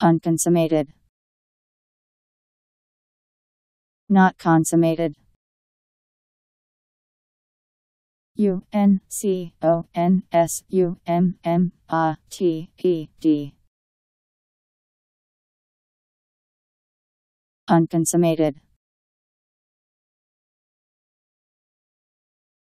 Unconsummated. Not consummated. U N C O N S U M M A T E D. Unconsummated.